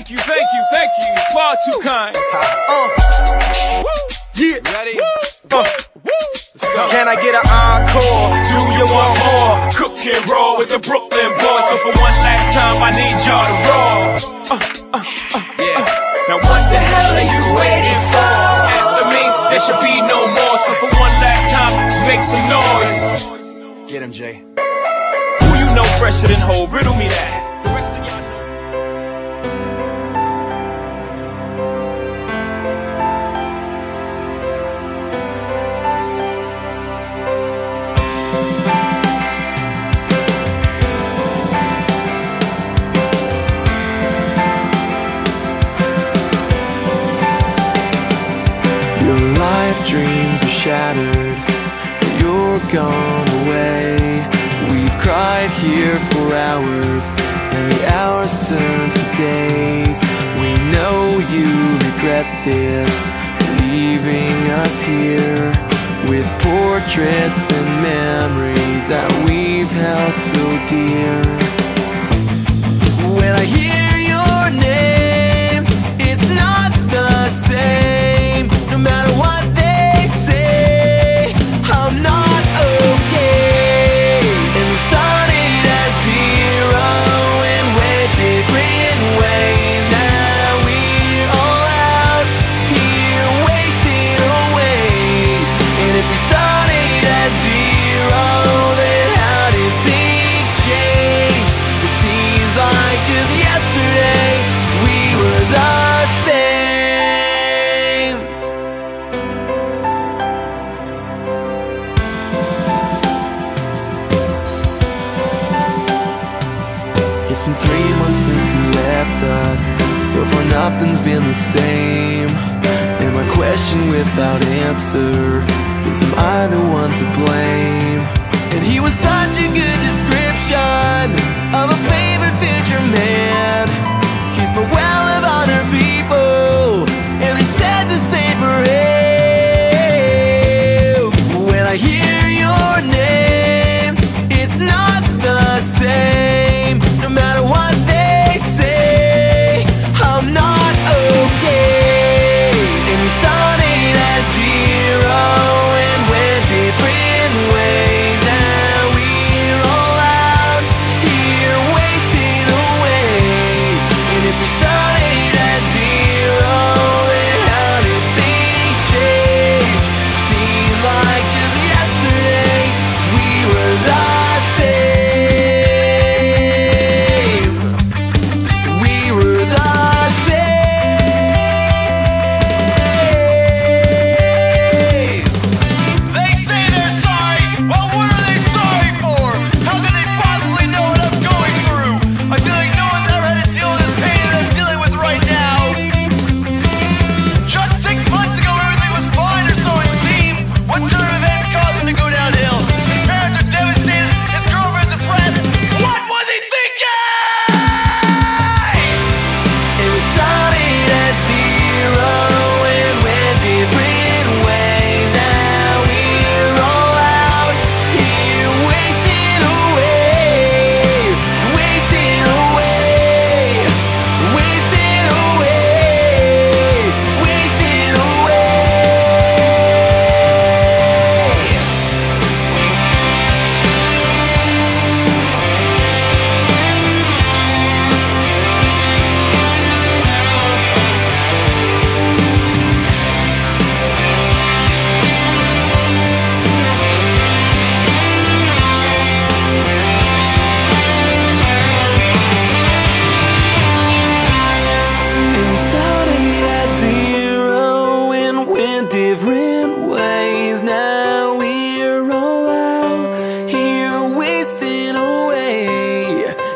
Thank you, thank you, thank you. Far too kind. Uh. Yeah. Ready? Uh. Can I get an encore? Do you want more? Cook and roll with the Brooklyn boys. So for one last time, I need y'all to roll. Uh, uh, uh, yeah. Now what the hell are you waiting for? After me, there should be no more. So for one last time, make some noise. Get him, Jay. Who you know fresher than whole? Riddle me that. Shattered. You're gone away. We've cried here for hours, and the hours turn to days. We know you regret this, leaving us here with portraits and memories that we've held so dear. It's been three months since you left us. So far, nothing's been the same. And my question without answer is Am I the one to blame? And he was such a good description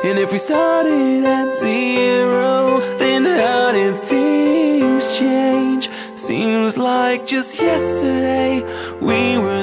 And if we started at zero, then how did things change? Seems like just yesterday we were